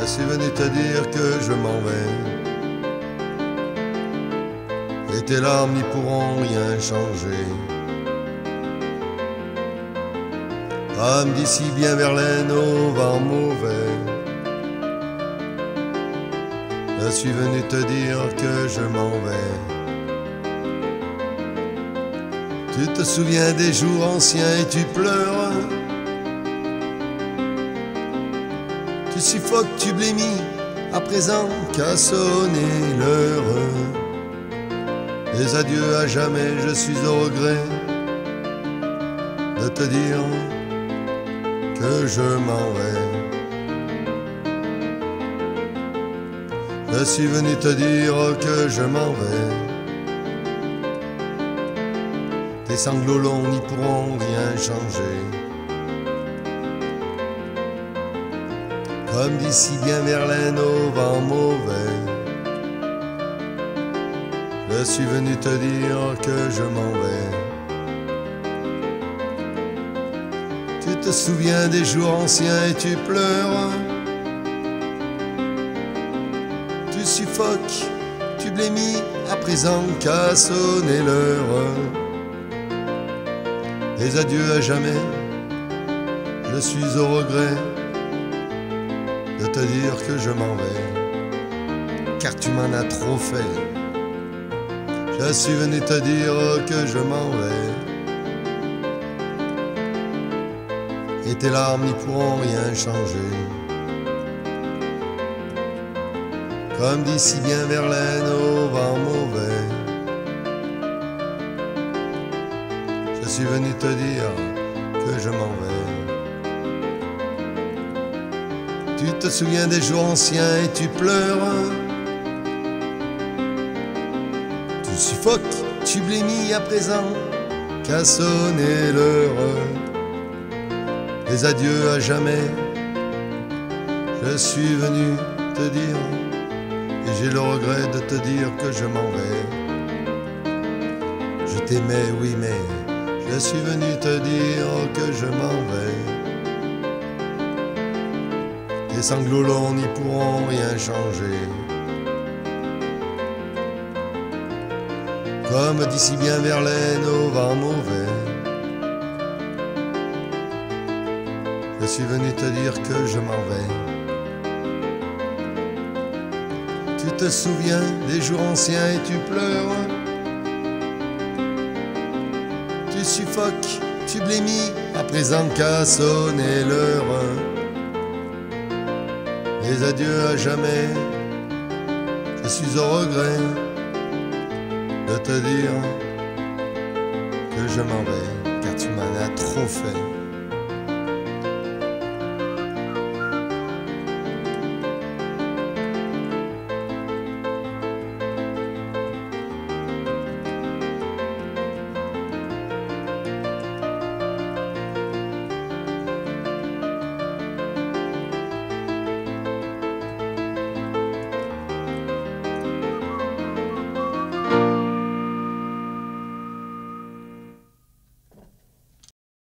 Je suis venu te dire que je m'en vais. Et tes larmes n'y pourront rien changer. Comme d'ici bien Verlaine au vent mauvais. Je suis venu te dire que je m'en vais. Tu te souviens des jours anciens et tu pleures. Tu suffoques, tu blémis, à présent qu'à sonner l'heure. Les adieux à jamais, je suis au regret de te dire que je m'en vais. Je suis venu te dire que je m'en vais. Tes sanglots longs n'y pourront rien changer. Comme d'ici bien Verlaine au vent mauvais. Je suis venu te dire que je m'en vais. Tu te souviens des jours anciens et tu pleures. Tu suffoques, tu blémis, à présent qu'à sonner l'heure. Les adieux à jamais, je suis au regret de te dire que je m'en vais, car tu m'en as trop fait. Je suis venu te dire que je m'en vais. Et tes larmes n'y pourront rien changer. Comme d'ici bien Verlaine au vent mauvais. Je suis venu te dire que je m'en vais. Tu te souviens des jours anciens et tu pleures. Tu suffoques, tu blémis à présent qu'à sonner l'heure. Les adieux à jamais, je suis venu te dire, et j'ai le regret de te dire que je m'en vais. Je t'aimais, oui, mais je suis venu te dire que je m'en vais. Tes sanglots n'y pourront rien changer. Comme d'ici bien Verlaine au vent mauvais. Je suis venu te dire que je m'en vais. Tu te souviens des jours anciens et tu pleures. Tu suffoques, tu blémis, à présent qu'à sonner l'heure. Les adieux à jamais, je suis au regret de te dire que je m'en vais, car tu m'en as trop fait.